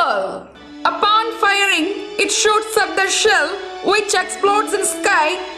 missile. Upon firing, it shoots up the shell, which explodes in sky.